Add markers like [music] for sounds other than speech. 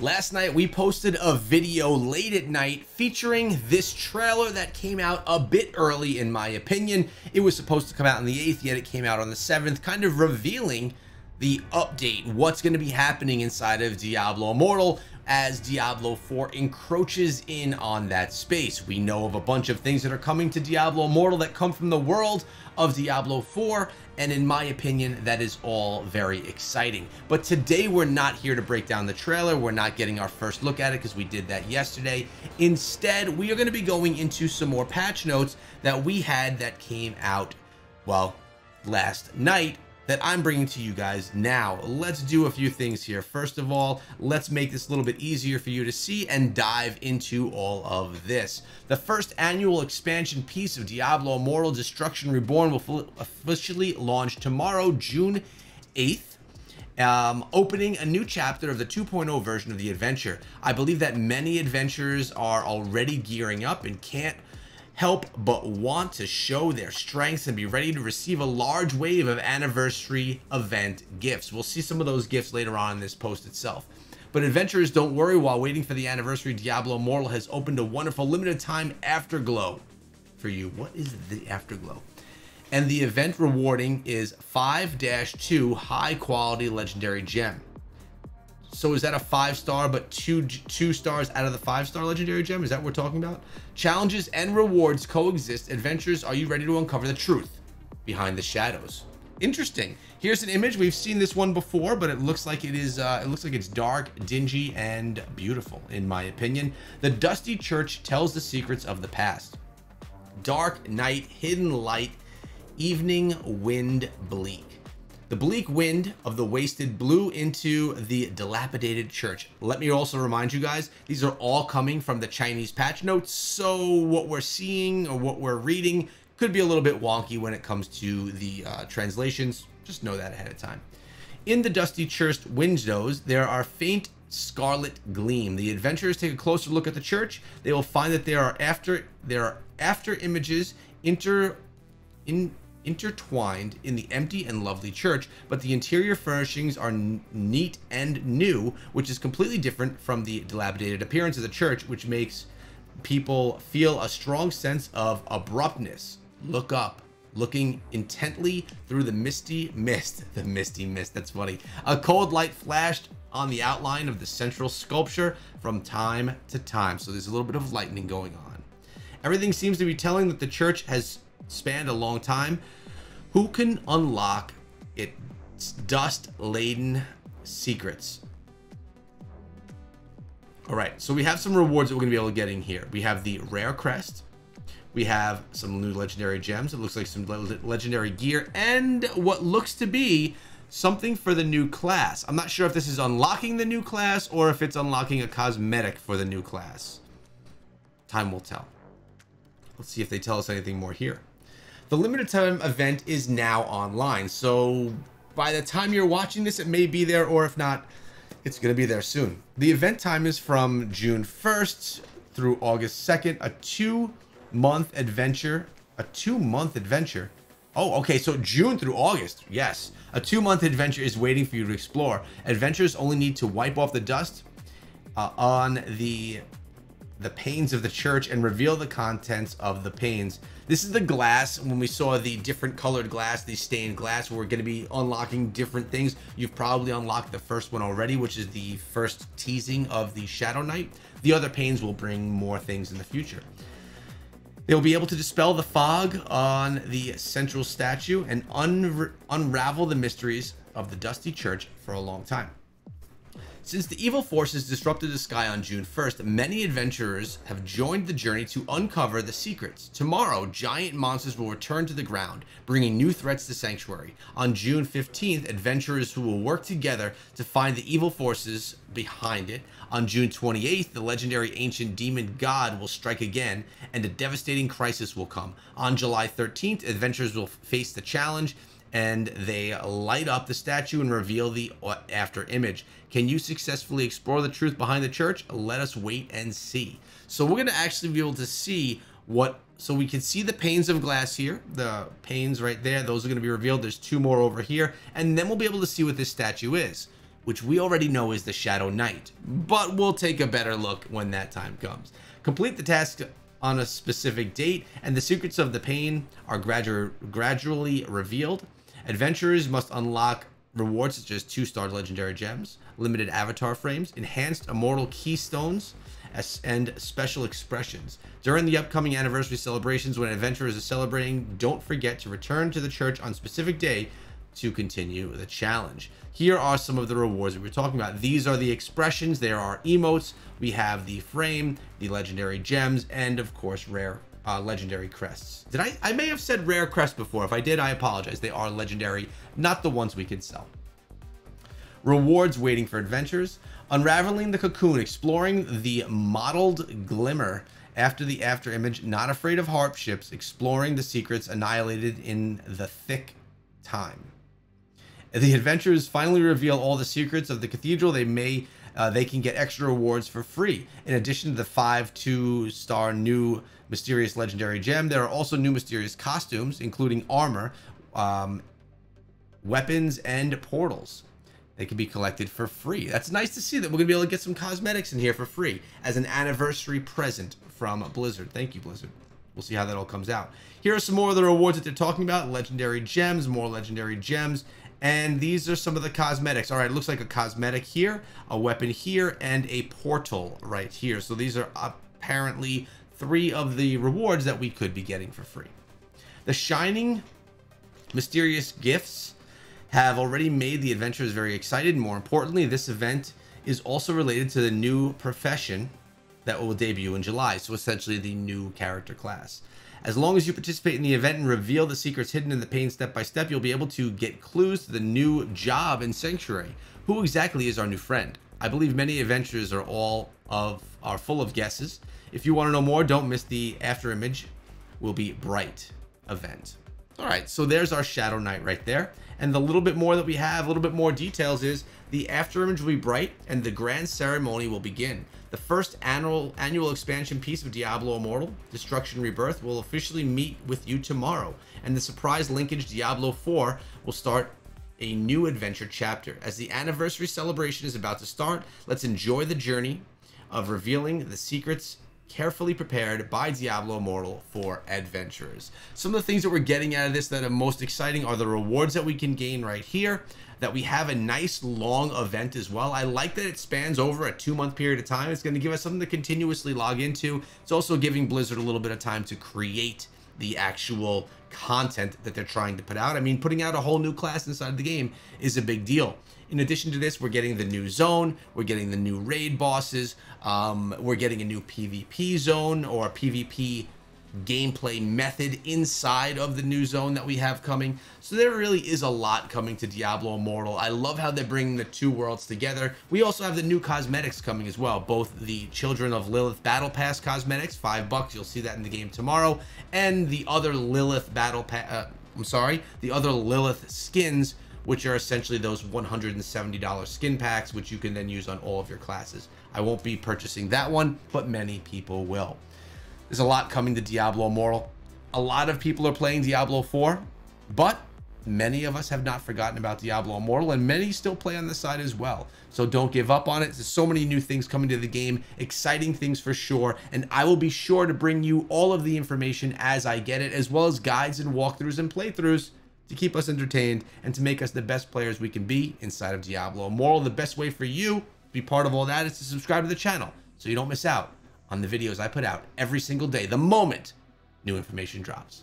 Last night we posted a video late at night featuring this trailer that came out a bit early in my opinion. It was supposed to come out on the 8th, yet it came out on the 7th, kind of revealing the update, what's going to be happening inside of Diablo Immortal as Diablo 4 encroaches in on that space. We know of a bunch of things that are coming to Diablo Immortal that come from the world of Diablo 4 and in my opinion that is all very exciting. But today we're not here to break down the trailer. We're not getting our first look at it because we did that yesterday. Instead we are going to be going into some more patch notes that we had that came out well last night that I'm bringing to you guys now. Let's do a few things here. First of all, let's make this a little bit easier for you to see and dive into all of this. The first annual expansion piece of Diablo Immortal Destruction Reborn will officially launch tomorrow, June 8th. Um, opening a new chapter of the 2.0 version of the adventure. I believe that many adventurers are already gearing up and can't help but want to show their strengths and be ready to receive a large wave of anniversary event gifts. We'll see some of those gifts later on in this post itself. But adventurers, don't worry while waiting for the anniversary. Diablo Immortal has opened a wonderful limited time afterglow for you. What is the afterglow? And the event rewarding is 5-2 high quality legendary gem. So is that a five star, but two two stars out of the five star legendary gem? Is that what we're talking about? Challenges and rewards coexist. Adventures, are you ready to uncover the truth behind the shadows? Interesting. Here's an image. We've seen this one before, but it looks like it is. Uh, it looks like it's dark, dingy, and beautiful, in my opinion. The dusty church tells the secrets of the past. Dark night, hidden light, evening wind bleak. The bleak wind of the wasted blew into the dilapidated church. Let me also remind you guys, these are all coming from the Chinese patch notes, so what we're seeing or what we're reading could be a little bit wonky when it comes to the uh, translations. Just know that ahead of time. In the dusty church windows, there are faint scarlet gleam. The adventurers take a closer look at the church. They will find that there are after there are after images inter in intertwined in the empty and lovely church, but the interior furnishings are neat and new, which is completely different from the dilapidated appearance of the church, which makes people feel a strong sense of abruptness. Look up, looking intently through the misty mist. [laughs] The misty mist, that's funny. A cold light flashed on the outline of the central sculpture from time to time. So there's a little bit of lightning going on. Everything seems to be telling that the church has spanned a long time, who can unlock its dust-laden secrets? All right, so we have some rewards that we're gonna be able to get in here. We have the rare crest. We have some new legendary gems. It looks like some legendary gear and what looks to be something for the new class. I'm not sure if this is unlocking the new class or if it's unlocking a cosmetic for the new class. Time will tell. Let's see if they tell us anything more here. The limited time event is now online. So by the time you're watching this, it may be there, or if not, it's going to be there soon. The event time is from June 1st through August 2nd, a two month adventure, a two month adventure. Oh, okay. So June through August. Yes. A two month adventure is waiting for you to explore. Adventurers only need to wipe off the dust uh, on the the panes of the church and reveal the contents of the panes. This is the glass when we saw the different colored glass, the stained glass, we're going to be unlocking different things. You've probably unlocked the first one already, which is the first teasing of the Shadow Knight. The other panes will bring more things in the future. They'll be able to dispel the fog on the central statue and un unravel the mysteries of the dusty church for a long time. Since the evil forces disrupted the sky on June 1st, many adventurers have joined the journey to uncover the secrets. Tomorrow, giant monsters will return to the ground, bringing new threats to Sanctuary. On June 15th, adventurers who will work together to find the evil forces behind it. On June 28th, the legendary ancient demon god will strike again, and a devastating crisis will come. On July 13th, adventurers will face the challenge and they light up the statue and reveal the uh, after image. Can you successfully explore the truth behind the church? Let us wait and see. So we're going to actually be able to see what, so we can see the panes of glass here, the panes right there, those are going to be revealed. There's two more over here, and then we'll be able to see what this statue is. which we already know is the Shadow Knight, but we'll take a better look when that time comes. Complete the task on a specific date, and the secrets of the pane are gradu gradually revealed. Adventurers must unlock rewards such as two-star legendary gems, limited avatar frames, enhanced immortal keystones, and special expressions. During the upcoming anniversary celebrations when adventurers are celebrating, don't forget to return to the church on specific day to continue the challenge. Here are some of the rewards that we're talking about. These are the expressions. There are emotes. We have the frame, the legendary gems, and of course, rare uh, legendary crests. Did I? I may have said rare crest before. If I did, I apologize. They are legendary, not the ones we can sell. Rewards waiting for adventures. Unraveling the cocoon, exploring the mottled glimmer after the after image, not afraid of harp ships, exploring the secrets annihilated in the thick time. The adventurers finally reveal all the secrets of the cathedral. They may uh, they can get extra rewards for free. In addition to the five two star new mysterious legendary gem, there are also new mysterious costumes, including armor, um, weapons, and portals. They can be collected for free. That's nice to see that we're gonna be able to get some cosmetics in here for free as an anniversary present from Blizzard. Thank you, Blizzard. We'll see how that all comes out. Here are some more of the rewards that they're talking about. Legendary gems, more legendary gems, and these are some of the cosmetics. All right, it looks like a cosmetic here, a weapon here, and a portal right here. So these are apparently three of the rewards that we could be getting for free. The Shining Mysterious Gifts have already made the adventurers very excited. More importantly, this event is also related to the new profession that will debut in July. So essentially the new character class. As long as you participate in the event and reveal the secrets hidden in the pane step by step, you'll be able to get clues to the new job in Sanctuary. Who exactly is our new friend? I believe many adventures are all of are full of guesses. If you want to know more, don't miss the after image will be bright event. All right, so there's our Shadow Knight right there. And the little bit more that we have, a little bit more details is the after image will be bright and the grand ceremony will begin. The first annual annual expansion piece of Diablo Immortal, Destruction Rebirth, will officially meet with you tomorrow, and the surprise linkage Diablo 4 will start a new adventure chapter. As the anniversary celebration is about to start, let's enjoy the journey of revealing the secrets carefully prepared by Diablo Immortal for adventurers. Some of the things that we're getting out of this that are most exciting are the rewards that we can gain right here, that we have a nice long event as well. I like that it spans over a two month period of time. It's going to give us something to continuously log into. It's also giving Blizzard a little bit of time to create the actual content that they're trying to put out. I mean, putting out a whole new class inside of the game is a big deal. In addition to this, we're getting the new zone, we're getting the new raid bosses, um, we're getting a new PvP zone or PvP gameplay method inside of the new zone that we have coming. So there really is a lot coming to Diablo Immortal. I love how they're bringing the two worlds together. We also have the new cosmetics coming as well, both the Children of Lilith Battle Pass cosmetics, five bucks. You'll see that in the game tomorrow, and the other Lilith Battle Pass. Uh, I'm sorry, the other Lilith skins which are essentially those $170 skin packs, which you can then use on all of your classes. I won't be purchasing that one, but many people will. There's a lot coming to Diablo Immortal. A lot of people are playing Diablo 4, but many of us have not forgotten about Diablo Immortal, and many still play on the side as well. So don't give up on it. There's so many new things coming to the game, exciting things for sure, and I will be sure to bring you all of the information as I get it, as well as guides and walkthroughs and playthroughs to keep us entertained and to make us the best players we can be inside of Diablo Immortal. The best way for you to be part of all that is to subscribe to the channel so you don't miss out on the videos I put out every single day, the moment new information drops.